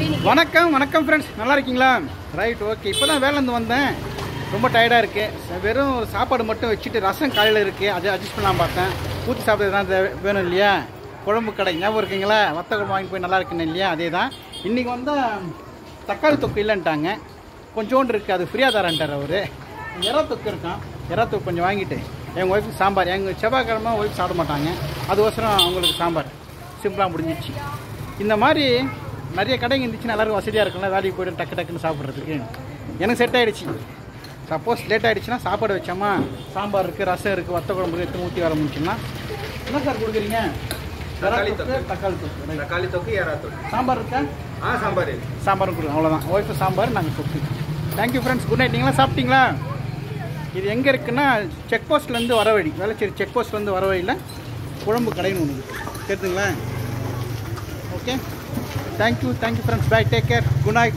வணக்கம் வணக்கம் ஃப்ரெண்ட்ஸ் நல்லா இருக்கீங்களா? ரைட் ஓகே இப்போ தான் வேலைந்து வந்தேன். ரொம்ப டயர்டாக இருக்குது வெறும் சாப்பாடு மட்டும் வச்சுட்டு ரசம் காலையில் இருக்குது அதை அட்ஜஸ்ட் பண்ணலாம் பார்த்தேன். ஊற்றி சாப்பிட்றது தான் வேணும் இல்லையா? குழம்பு கடை ஞாபகம் இருக்குங்களா? வத்த குழம்பு வாங்கி போய் நல்லா இருக்குன்னு இல்லையா? அதே தான் இன்றைக்கி வந்தால் தக்காளி தொக்கு இல்லைன்ட்டாங்க. கொஞ்சோண்டு இருக்குது அது ஃப்ரீயாக தரேன்ட்டார் அவர். எறா தொக்கு இருக்கான் இறா தொக்கு கொஞ்சம் வாங்கிட்டு. எங்கள் ஒய்ஃபுக்கு சாம்பார். எங்கள் செவ்வாய்க்கிழமை ஒய்ஃப் சாப்பிட மாட்டாங்க. அதுக்கோசரம் அவங்களுக்கு சாம்பார். சிம்பிளாக முடிஞ்சிச்சு இந்த மாதிரி நிறைய கடைங்க இருந்துச்சுன்னா எல்லாருக்கும் வசதியாக இருக்கும்ல வேலைக்கு போய்ட்டு டக்கு டக்குன்னு சாப்பிட்றதுக்கு. எனக்கு செட் ஆகிடுச்சு சப்போஸ் லேட் ஆகிடுச்சுன்னா சாப்பாடு வச்சோமா? சாம்பார் இருக்குது ரசம் இருக்குது வத்த குழம்பு எடுத்து ஊற்றி வர முடிச்சுன்னா என்ன சார் கொடுக்குறீங்க? தக்காளி தொக்கு. தக்காளி தொக்கு. தக்காளி தொக்கு எறா தொக்கு. சாம்பார் இருக்கா? ஆ சாம்பார். சாம்பாரும் கொடுங்க அவ்வளோதான் ஒய்ஃபு சாம்பார் நாங்கள் தொக்கு. தேங்க்யூ ஃப்ரெண்ட்ஸ் குட் நைட் நீங்களாம் சாப்பிட்டீங்களா? இது எங்கே இருக்குன்னா செக் போஸ்ட்லேருந்து வர வழி. வேளச்சேரி செக் போஸ்ட்லேருந்து வர வழியில் குழம்பு கடைன்னு ஒன்று okay? Thank you. Thank you friends. Bye. Take care. Good night.